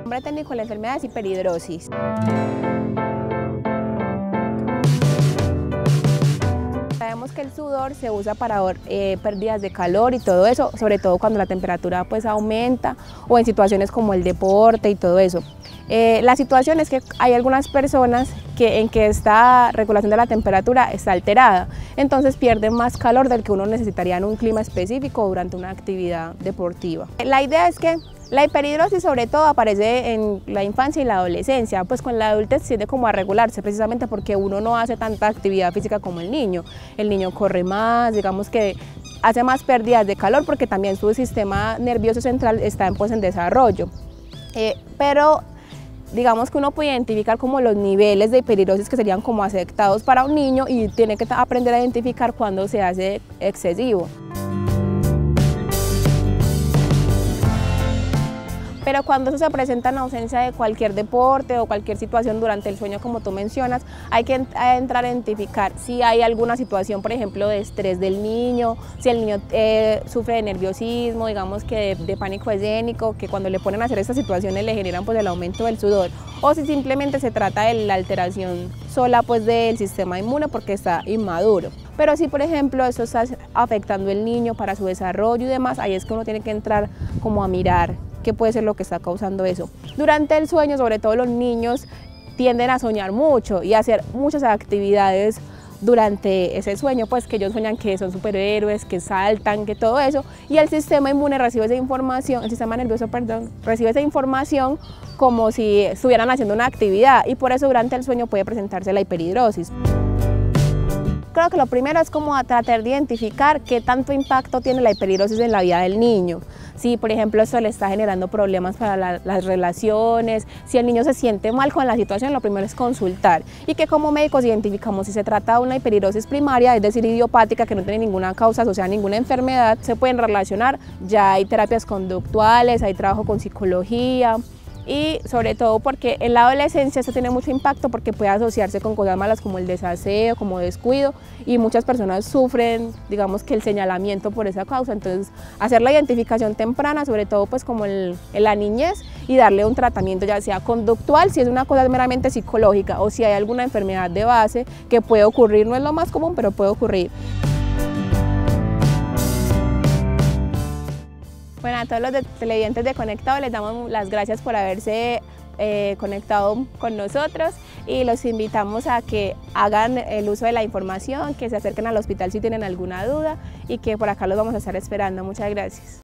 Nombre técnico de la enfermedad es hiperhidrosis. Sabemos que el sudor se usa para eh, pérdidas de calor y todo eso, sobre todo cuando la temperatura pues aumenta o en situaciones como el deporte y todo eso. Eh, la situación es que hay algunas personas en que esta regulación de la temperatura está alterada, entonces pierden más calor del que uno necesitaría en un clima específico durante una actividad deportiva. La idea es que la hiperhidrosis sobre todo aparece en la infancia y la adolescencia, pues con la adultez tiende como a regularse precisamente porque uno no hace tanta actividad física como el niño. El niño corre más, digamos que hace más pérdidas de calor porque también su sistema nervioso central está pues, en desarrollo. Eh, pero digamos que uno puede identificar como los niveles de hiperhidrosis que serían como aceptados para un niño y tiene que aprender a identificar cuando se hace excesivo. Pero cuando eso se presenta en ausencia de cualquier deporte o cualquier situación durante el sueño como tú mencionas, hay que entrar a identificar si hay alguna situación, por ejemplo, de estrés del niño, si el niño eh, sufre de nerviosismo, digamos que de, pánico escénico, que cuando le ponen a hacer estas situaciones le generan pues el aumento del sudor, o si simplemente se trata de la alteración sola pues del sistema inmune porque está inmaduro. Pero si por ejemplo eso está afectando el niño para su desarrollo y demás, ahí es que uno tiene que entrar como a mirar qué puede ser lo que está causando eso. Durante el sueño, sobre todo los niños, tienden a soñar mucho y a hacer muchas actividades durante ese sueño, pues que ellos sueñan que son superhéroes, que saltan, que todo eso, y el sistema inmune recibe esa información, el sistema nervioso, perdón, recibe esa información como si estuvieran haciendo una actividad y por eso durante el sueño puede presentarse la hiperhidrosis. Creo que lo primero es como tratar de identificar qué tanto impacto tiene la hiperhidrosis en la vida del niño. Si, por ejemplo, esto le está generando problemas para las relaciones, si el niño se siente mal con la situación, lo primero es consultar. Y que como médicos identificamos si se trata de una hiperhidrosis primaria, es decir, idiopática, que no tiene ninguna causa asociada a ninguna enfermedad, se pueden relacionar. Ya hay terapias conductuales, hay trabajo con psicología, y sobre todo porque en la adolescencia esto tiene mucho impacto porque puede asociarse con cosas malas como el desaseo, como descuido y muchas personas sufren digamos que el señalamiento por esa causa, entonces hacer la identificación temprana, sobre todo pues como en la niñez y darle un tratamiento ya sea conductual, si es una cosa meramente psicológica o si hay alguna enfermedad de base que puede ocurrir, no es lo más común pero puede ocurrir. Bueno, a todos los televidentes de Conectado les damos las gracias por haberse eh, conectado con nosotros y los invitamos a que hagan el uso de la información, que se acerquen al hospital si tienen alguna duda y que por acá los vamos a estar esperando. Muchas gracias.